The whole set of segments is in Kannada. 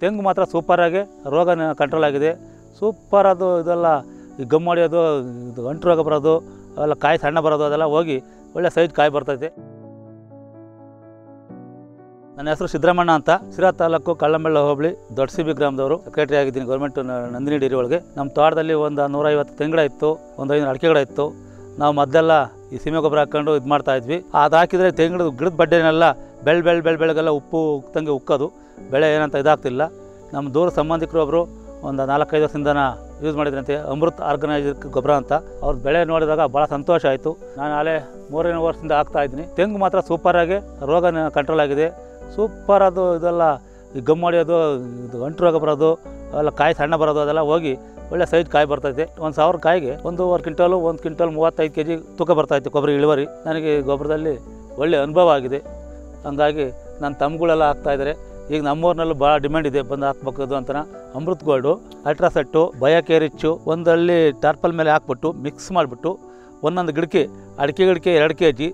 ತೆಂಗು ಮಾತ್ರ ಸೂಪರಾಗಿ ರೋಗ ಕಂಟ್ರೋಲ್ ಆಗಿದೆ. ಸೂಪರ್ ಅದು ಇದೆಲ್ಲ ಗಮ್ ಹೊಡೆಯೋದು, ಇದು ರೋಗ ಬರೋದು, ಅವೆಲ್ಲ ಕಾಯಿ ಸಣ್ಣ ಬರೋದು, ಅದೆಲ್ಲ ಹೋಗಿ ಒಳ್ಳೆ ಸೈಜ್ ಕಾಯಿ ಬರ್ತೈತೆ. ನನ್ನ ಹೆಸರು ಸಿದ್ದರಾಮಣ್ಣ ಅಂತ. ಸಿರಾ ತಾಲೂಕು ಕಳ್ಳಂಬೆಳ್ಳ ಹೋಬಳಿ ದೊಡ್ಡ ಸಿಬಿ ಗ್ರಾಮದವರು ಸೆಕ್ರೆಟರಿ ಆಗಿದ್ದೀನಿ ಗೌರ್ಮೆಂಟ್ ನಂದಿನಿ ಡೇರಿ ಒಳಗೆ. ನಮ್ಮ ತೋಟದಲ್ಲಿ ಒಂದು ನೂರೈವತ್ತು ತೆಂಗಿಡ ಇತ್ತು ಒಂದು ಐನೂರು ಅಡಿಕೆಗಳ ಇತ್ತು ನಾವು ಮೊದಲೆಲ್ಲ ಈ ಸೀಮೆ ಗೊಬ್ಬರ ಹಾಕೊಂಡು ಇದು ಮಾಡ್ತಾ ಇದ್ವಿ. ಅದು ಹಾಕಿದರೆ ತೆಂಗಿನ ಗಿಡದ ಬಡ್ಡೆನೆಲ್ಲ ಬೆಳ್ ಬೆಳ್ ಬೆಳ್, ಬೆಳಗೆಲ್ಲ ಉಪ್ಪು ಉಕ್ಕಂಗೆ ಉಕ್ಕೋದು. ಬೆಳೆ ಏನಂತ ಇದಾಗ್ತಿಲ್ಲ. ನಮ್ಮ ದೂರ ಸಂಬಂಧಿಕರು ಒಬ್ಬರು ಒಂದು ನಾಲ್ಕೈದು ವರ್ಷದಿಂದನ ಯೂಸ್ ಮಾಡಿದ್ರಂತೆ, ಅಮೃತ್ ಆರ್ಗನೈಸರ್ ಗೊಬ್ಬರ ಅಂತ. ಅವ್ರ ಬೆಳೆ ನೋಡಿದಾಗ ಭಾಳ ಸಂತೋಷ ಆಯಿತು. ನಾನು ಅಲ್ಲೇ ಮೂರನೇ ವರ್ಷದಿಂದ ಹಾಕ್ತಾ ಇದ್ದೀನಿ. ತೆಂಗು ಮಾತ್ರ ಸೂಪರಾಗಿ ರೋಗ ಕಂಟ್ರೋಲ್ ಆಗಿದೆ. ಸೂಪರ್ ಅದು ಇದೆಲ್ಲ ಈ ಗಮ್ ಹೊಡೆಯೋದು, ಇದು ರೋಗ ಬರೋದು, ಅವೆಲ್ಲ ಕಾಯಿ ಸಣ್ಣ ಬರೋದು ಅದೆಲ್ಲ ಹೋಗಿ ಒಳ್ಳೆ ಸೈಜ್ ಕಾಯಿ ಬರ್ತೈತೆ. ಒಂದು ಸಾವಿರ ಕಾಯಿಗೆ ಒಂದೂವರೆ ಕ್ವಿಂಟಲು, ಒಂದು ಕ್ವಿಂಟಲ್ ಮೂವತ್ತೈದು ಕೆ ಜಿ ತೂಕ ಬರ್ತೈತೆ ಕೊಬ್ಬರಿ ಇಳುವರಿ. ನನಗೆ ಗೊಬ್ಬರದಲ್ಲಿ ಒಳ್ಳೆ ಅನುಭವ ಆಗಿದೆ. ಹಂಗಾಗಿ ನನ್ನ ತಮ್ಮಗಳೆಲ್ಲ ಹಾಕ್ತಾಯಿದ್ದಾರೆ ಈಗ ನಮ್ಮೂರಿನಲ್ಲೂ ಭಾಳ ಡಿಮ್ಯಾಂಡ್ ಇದೆ ಬಂದು ಹಾಕ್ಬೇಕದು ಅಂತ. ಅಮೃತ್ ಗೋಲ್ಡು, ಅಲ್ಟ್ರಾಸೆಟ್ಟು, ಬಯಾಕೇರಿಚ್ಚು, ಒಂದಲ್ಲಿ ಟಾರ್ಪಲ್ ಮೇಲೆ ಹಾಕ್ಬಿಟ್ಟು ಮಿಕ್ಸ್ ಮಾಡಿಬಿಟ್ಟು ಒಂದೊಂದು ಗಿಡಕ್ಕೆ, ಅಡಿಕೆ ಗಿಡಕ್ಕೆ ಎರಡು ಕೆ ಜಿ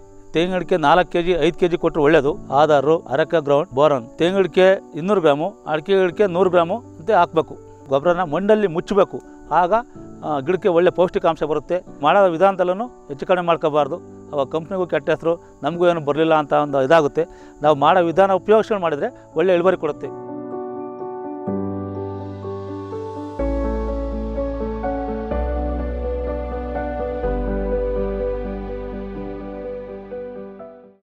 ಅಡಿಕೆ ನಾಲ್ಕು ಕೆ ಜಿ ಐದು ಕೆ ಜಿ ಕೊಟ್ಟರು ಒಳ್ಳೆಯದು ಆಧಾರು, ಅರಕ ಗ್ರೌಂಡ್ ಬೋರನ್. ಅಡಿಕೆ ಇನ್ನೂರು ಗ್ರಾಮು, ಅಡಿಕೆ ಗಿಡಕ್ಕೆ ನೂರು ಗ್ರಾಮು ಅಂತ ಹಾಕಬೇಕು. ಗೊಬ್ಬರನ ಮಣ್ಣಲ್ಲಿ ಮುಚ್ಚಬೇಕು. ಆಗ ಗಿಡಕ್ಕೆ ಒಳ್ಳೆ ಪೌಷ್ಟಿಕಾಂಶ ಬರುತ್ತೆ. ಮಾಡೋ ವಿಧಾನದಲ್ಲೂ ಹೆಚ್ಚು ಕಡಿಮೆ ಮಾಡ್ಕೋಬಾರ್ದು. ಅವಾಗ ಕಂಪ್ನಿಗೂ ಕೆಟ್ಟ ಹೆಸರು, ನಮಗೂ ಏನು ಬರಲಿಲ್ಲ ಅಂತ ಒಂದು ಇದಾಗುತ್ತೆ. ನಾವು ಮಾಡೋ ವಿಧಾನ ಉಪಯೋಗಿಸ್ಕೊಂಡು ಮಾಡಿದರೆ ಒಳ್ಳೆ ಇಳುವರಿ ಕೊಡುತ್ತೆ.